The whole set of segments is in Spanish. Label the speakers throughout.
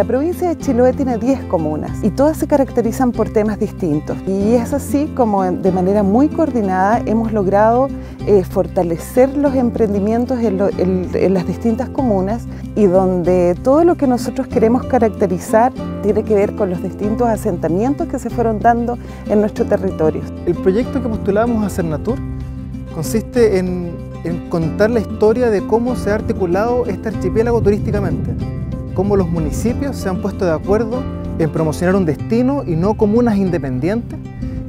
Speaker 1: La provincia de Chiloé tiene 10 comunas y todas se caracterizan por temas distintos. Y es así como de manera muy coordinada hemos logrado eh, fortalecer los emprendimientos en, las distintas comunas y donde todo lo que nosotros queremos caracterizar tiene que ver con los distintos asentamientos que se fueron dando en nuestro territorio.
Speaker 2: El proyecto que postulamos a Cernatur consiste en, en contar la historia de cómo se ha articulado este archipiélago turísticamente cómo los municipios se han puesto de acuerdo en promocionar un destino y no comunas independientes,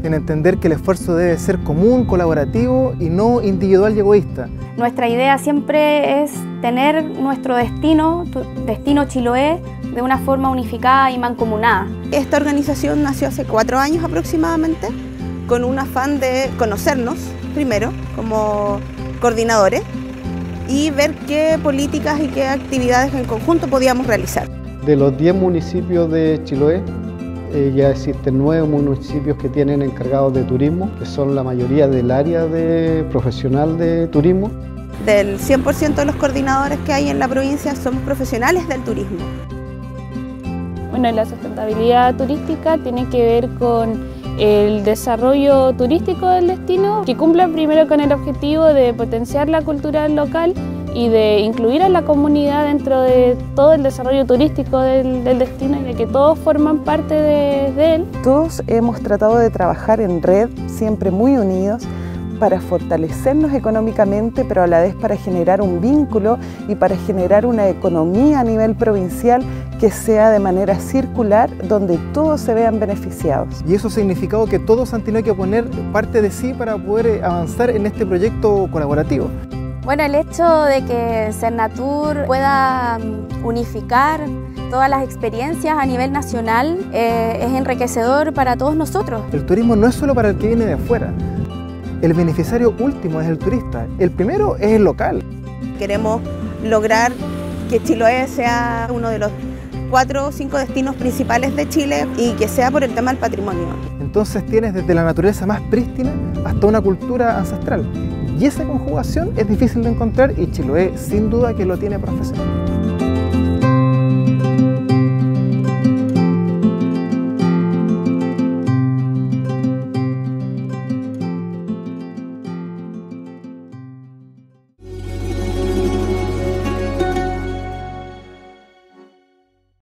Speaker 2: en entender que el esfuerzo debe ser común, colaborativo y no individual y egoísta.
Speaker 3: Nuestra idea siempre es tener nuestro destino, destino Chiloé, de una forma unificada y mancomunada.
Speaker 4: Esta organización nació hace cuatro años aproximadamente, con un afán de conocernos primero como coordinadores y ver qué políticas y qué actividades en conjunto podíamos realizar.
Speaker 5: De los 10 municipios de Chiloé, eh, ya existen nueve municipios que tienen encargados de turismo, que son la mayoría del área de profesional de turismo.
Speaker 4: Del 100% de los coordinadores que hay en la provincia somos profesionales del turismo.
Speaker 6: Bueno, la sustentabilidad turística tiene que ver con el desarrollo turístico del destino, que cumpla primero con el objetivo de potenciar la cultura local y de incluir a la comunidad dentro de todo el desarrollo turístico del, destino y de que todos forman parte de él.
Speaker 1: Todos hemos tratado de trabajar en red, siempre muy unidos, para fortalecernos económicamente, pero a la vez para generar un vínculo y para generar una economía a nivel provincial que sea de manera circular, donde todos se vean beneficiados.
Speaker 2: Y eso ha significado que todos han tenido que poner parte de sí para poder eh, avanzar en este proyecto colaborativo.
Speaker 3: Bueno, el hecho de que Cernatur pueda mm, unificar todas las experiencias a nivel nacional eh, es enriquecedor para todos nosotros.
Speaker 2: El turismo no es solo para el que viene de afuera, el beneficiario último es el turista, el primero es el local.
Speaker 4: Queremos lograr que Chiloé sea uno de los cuatro o cinco destinos principales de Chile y que sea por el tema del patrimonio.
Speaker 2: Entonces tienes desde la naturaleza más prístina hasta una cultura ancestral. Y esa conjugación es difícil de encontrar y Chiloé sin duda que lo tiene profesional.